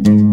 Mm-hmm.